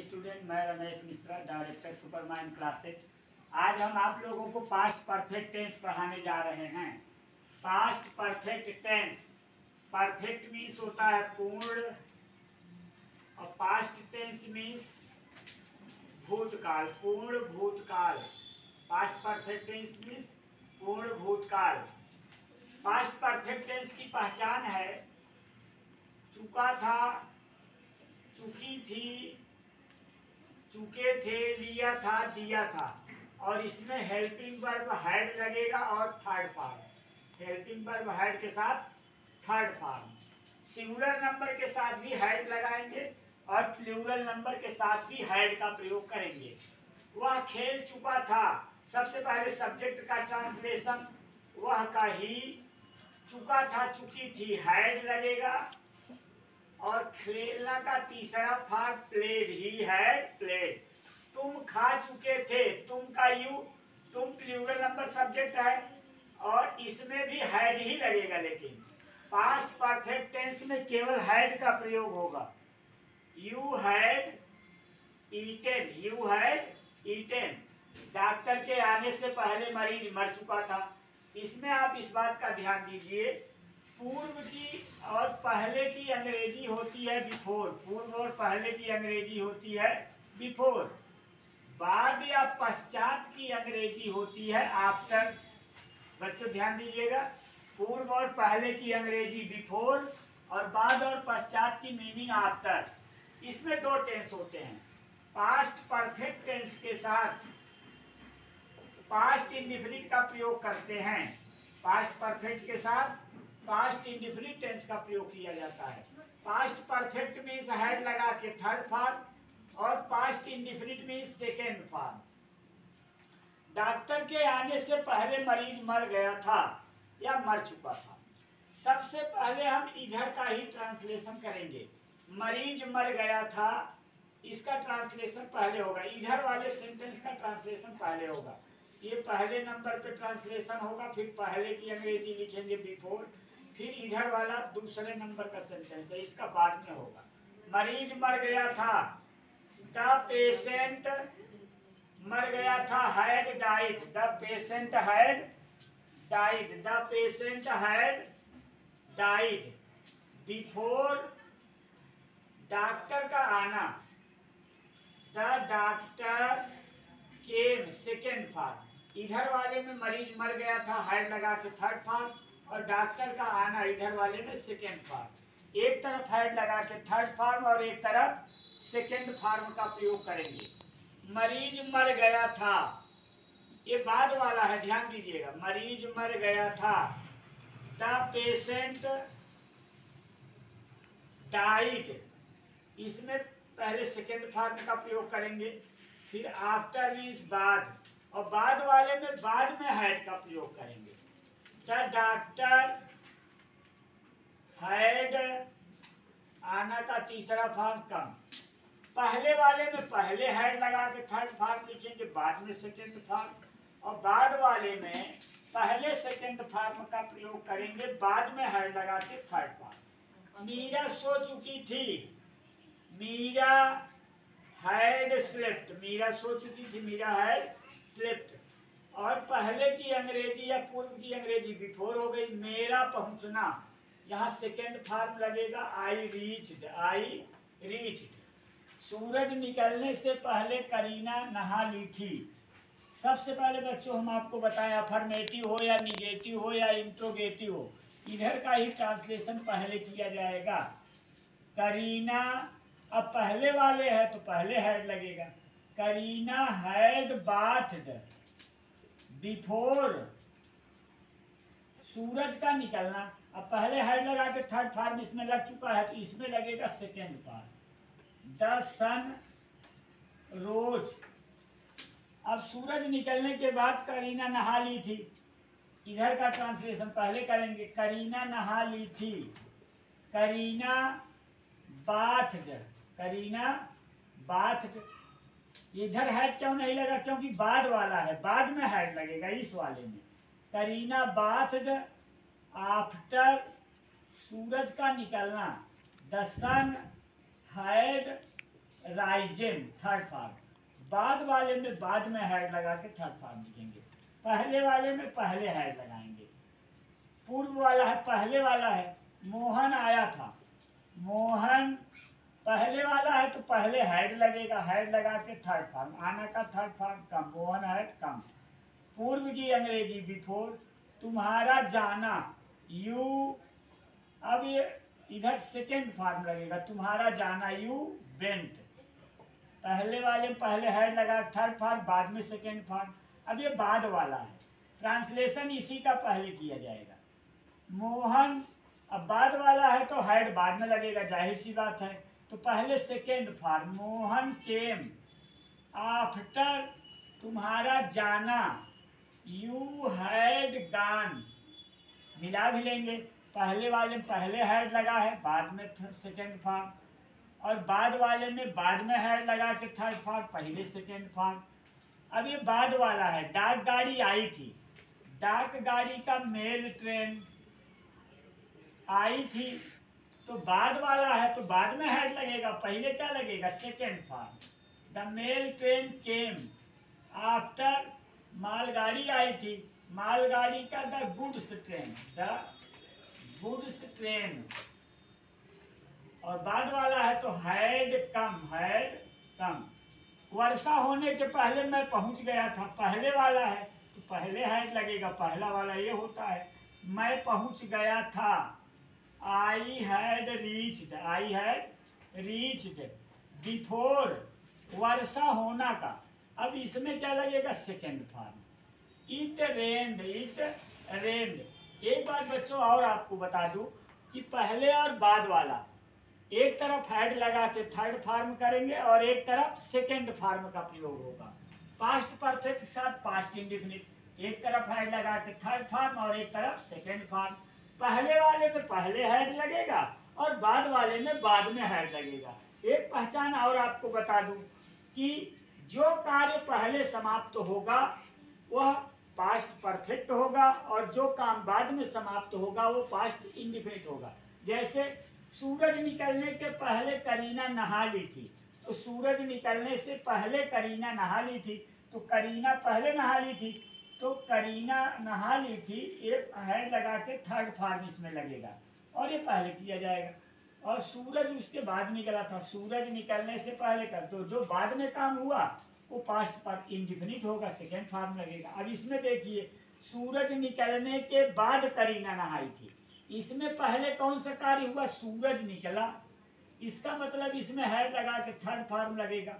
Student मैं Ramesh Mishra director super mind classes आज हम आप लोगों को पास्ट परफेक्ट टेंस पढ़ाने जा रहे हैं. Past perfect tense perfect means होता है पूर्ण, और पास्ट टेंस मीन्स भूतकाल, पूर्ण भूतकाल. पास्ट परफेक्ट टेंस मीन्स पूर्ण भूतकाल. पास्ट परफेक्ट टेंस की पहचान है, चुका था, चुकी थी चुके थे, लिया था, दिया था। और इसमें हेल्पिंग वर्ब हैड लगेगा और third form helping verb had के साथ थर्ड फॉर्म सिंगुलर नंबर के साथ भी हैड लगाएँगे और प्लूरल नंबर के साथ भी हैड का प्रयोग करेंगे। वह खेल चुका था। सबसे पहले सब्जेक्ट का ट्रांसलेशन वह का ही चुका था, चुकी थी। हैड लगेगा और खेलना का तीसरा फॉर्म प्लेड ही है प्लेड तुम खा चुके थे, तुम का यू, तुम प्लूरल नंबर सब्जेक्ट है, और इसमें भी हैड ही लगेगा लेकिन. पास्ट परफेक्ट टेंस में केवल हैड का प्रयोग होगा. You had eaten you had eaten doctor के आने से पहले मरीज़ मर चुका था. इसमें आप इस बात का ध्यान दीजिए. पूर्व की और पहले की अंग्रेज़ी होती है बिफोर पूर्व और पहले की अंग्रेज़ी होती है बिफोर बाद या पश्चात की अंग्रेज़ी होती है आफ्टर बच्चों, ध्यान दीजिएगा। पूर्व और पहले की अंग्रेज़ी बिफोर और बाद और पश्चात की मीनिंग आफ्टर इसमें दो टेंस होते हैं। पास्ट परफेक्ट टेंस के साथ पास्ट इंडिफिनिट का प्रयोग करते हैं। पास्ट परफेक्ट के साथ पास्ट इंडिफिनिट टेंस का प्रयोग किया जाता है। पास्ट परफेक्ट मीन्स हेड लगा के थर्ड फॉर्म और past indefinite means second form. Doctor के आने से पहले मरीज़ मर गया था या मर चुका था। सबसे पहले हम इधर का ही ट्रांसलेशन करेंगे। मरीज़ मर गया था, इसका ट्रांसलेशन पहले होगा। इधर वाले सेंटेंस का ट्रांसलेशन पहले होगा। ये पहले नंबर पे ट्रांसलेशन होगा, फिर पहले की अंग्रेज़ी लिखेंगे बिफोर फिर इधर वाला दूसरे नंबर का सेंटेंस है, इसका बाद में होगा। मरीज़ मर गया था, द पेशेंट मर गया था had died the patient had died the patient had died before doctor का आना। The doctor came second form इधर वाले में मरीज़ मर गया था हैड लगा के थर्ड फॉर्म और डॉक्टर का आना इधर वाले में सेकेंड फॉर्म एक तरफ़ हैड लगा के थर्ड फार्म और एक तरफ़ सेकेंड फार्म का प्रयोग करेंगे। मरीज़ मर गया था। ये बाद वाला है, ध्यान दीजिएगा। मरीज़ मर गया था। द पेशेंट डाइड इसमें पहले सेकेंड फार्म का प्रयोग करेंगे, फिर आफ्टर मीन्स बाद। और बाद वाले में बाद में हैड का प्रयोग करेंगे। द डॉक्टर हैड आना का तीसरा फॉर्म कम। पहले वाले में पहले हैड लगा के थर्ड फॉर्म लिखेंगे, बाद में सेकेंड फॉर्म और बाद वाले में पहले सेकेंड फॉर्म का प्रयोग करेंगे, बाद में हैड लगा के थर्ड फॉर्म मीरा सो चुकी थी। मीरा हैड स्लेप्ट मीरा सो चुकी थी, मीरा हैड स्लेप्ट और पहले की अंग्रेज़ी या पूर्व की अंग्रेज़ी बिफोर हो गई, मेरा पहुँचना। यहाँ सेकेंड फॉर्म लगेगा आई रीच्ड आई रीच्ड सूरज निकलने से पहले करीना नहा ली थी। सबसे पहले बच्चों, हम आपको बताएँ अफर्मेटिव हो या निगेटिव हो या इंट्रोगेटिव हो, इधर का ही ट्रांसलेशन पहले किया जाएगा। करीना, अब पहले वाले है तो पहले हेड लगेगा। करीना हैड बाथड बिफोर सूरज का निकलना। अब पहले हैड लगा के थर्ड फार्म इसमें लग चुका है तो इसमें लगेगा second form the sun rose. अब सूरज निकलने के बाद करीना नहा ली थी। इधर का ट्रांसलेशन पहले करेंगे। करीना नहा ली थी। Kareena bath Kareena bathed. इधर हैड क्यों नहीं लगा? क्योंकि बाद वाला है। बाद में हैड लगेगा इस वाले में। करीना बाथड आफ्टर सूरज का निकलना। The sun had risen third form बाद वाले में बाद में हेड लगा के थर्ड फॉर्म लिखेंगे। पहले वाले में पहले हेड लगाएँगे। पूर्व वाला है, पहले वाला है। मोहन आया था। मोहन पहले वाला है तो पहले हेड लगेगा हेड लगा के थर्ड फॉर्म आना का third form come Mohan had come. पूर्व की अंग्रेज़ी बिफोर तुम्हारा जाना यू अब ये इधर सेकेंड फॉर्म लगेगा, तुम्हारा जाना यू बेंट पहले वाले पहले हेड लगा थर्ड फॉर्म बाद में सेकेंड फॉर्म अब ये बाद वाला है। ट्रांसलेशन इसी का पहले किया जाएगा। मोहन, अब बाद वाला है तो हेड बाद में लगेगा, ज़ाहिर सी बात है। तो पहले second form Mohan came. After तुम्हारा जाना यू हैड गान मिला भी लेंगे। पहले वाले में पहले हेड लगा है, बाद में सेकेंड फॉर्म और बाद वाले में बाद में हेड लगा के थर्ड फॉर्म पहले सेकेंड फॉर्म अब ये बाद वाला है, डाक गाड़ी आई थी। डाक गाड़ी का मेल ट्रेन आई थी। तो बाद वाला है तो बाद में हेड लगेगा, पहले क्या लगेगा? Second form the mail train came after मालगाड़ी आई थी। मालगाड़ी का the goods train the goods train और बाद वाला है तो हैड कम हैड कम वर्षा होने के पहले मैं पहुँच गया था। पहले वाला है तो पहले हैड लगेगा, पहला वाला ये होता है। मैं पहुँच गया था। I had reached I had reached before वर्षा होना का। अब इसमें क्या लगेगा? Second form it rained it rained एक बात बच्चों और आपको बता दूँ कि पहले और बाद वाला। एक तरफ़ हेड लगा के थर्ड फॉर्म करेंगे और एक तरफ़ सेकेंड फॉर्म का प्रयोग होगा। पास्ट परफेक्ट साथ पास्ट इंडिफिनिट एक तरफ़ हेड लगा के थर्ड फॉर्म और एक तरफ़ सेकेंड फॉर्म पहले वाले में पहले हेड लगेगा और बाद वाले में बाद में हेड लगेगा। एक पहचान और आपको बता दूँ कि जो कार्य पहले समाप्त होगा, वह पास्ट परफेक्ट होगा और जो काम बाद में समाप्त होगा, वो पास्ट इंडिफिनिट होगा। जैसे सूरज निकलने के पहले करीना नहा ली थी तो सूरज निकलने से पहले करीना नहा ली थी तो करीना पहले नहा ली थी तो करीना नहा ली थी एक हेड लगा के थर्ड फार्म इसमें लगेगा। और ये पहले किया जाएगा। और सूरज उसके बाद निकला था। सूरज निकलने से पहले कर दो। जो बाद में काम हुआ, वो पास्ट पर इंडिफिनिट होगा सेकेंड फार्म लगेगा। अब इसमें देखिए, सूरज निकलने के बाद करीना नहाई थी। इसमें पहले कौन सा कार्य हुआ? सूरज निकला। इसका मतलब इसमें हेड लगा के थर्ड फार्म लगेगा।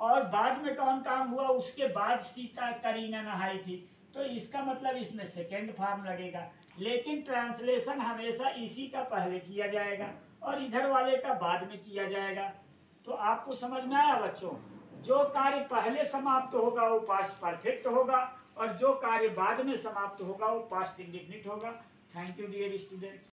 और बाद में कौन काम हुआ, उसके बाद सीता करीना नहाई थी। तो इसका मतलब इसमें सेकेंड फॉर्म लगेगा। लेकिन ट्रांसलेशन हमेशा इसी का पहले किया जाएगा और इधर वाले का बाद में किया जाएगा। तो आपको समझ में आया बच्चों? जो कार्य पहले समाप्त होगा, वो पास्ट परफेक्ट होगा और जो कार्य बाद में समाप्त होगा, वो पास्ट इंडिफिनिट होगा। Thank you dear students.